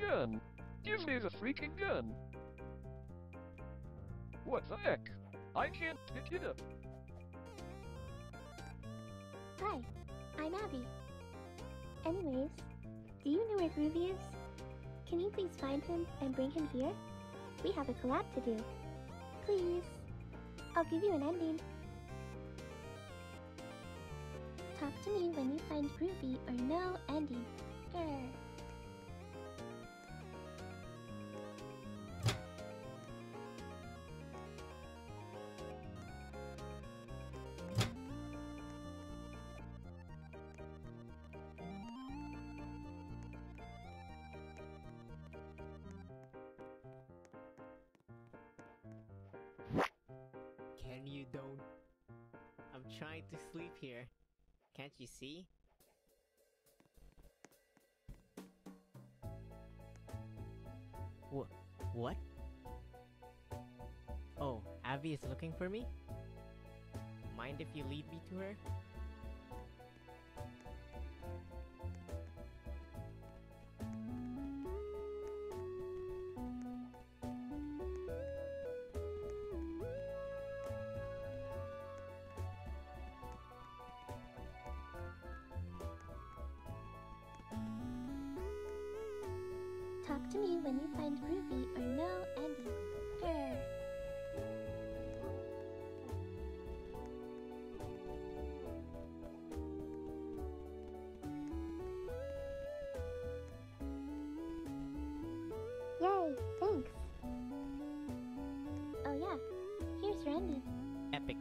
Gun! Give me the freaking gun! What the heck? I can't pick it up. Hi, I'm Abby. Anyways, do you know where Groovy is? Can you please find him and bring him here? We have a collab to do. Please. I'll give you an ending. Talk to me when you find Groovy or no ending. Grr. Can you don't? I'm trying to sleep here. Can't you see? Wha- what? Oh, Abby is looking for me? Mind if you lead me to her? up to me when you find Groovy or no Andy. Grr. Yay, thanks. Oh yeah, here's Randy. Epic.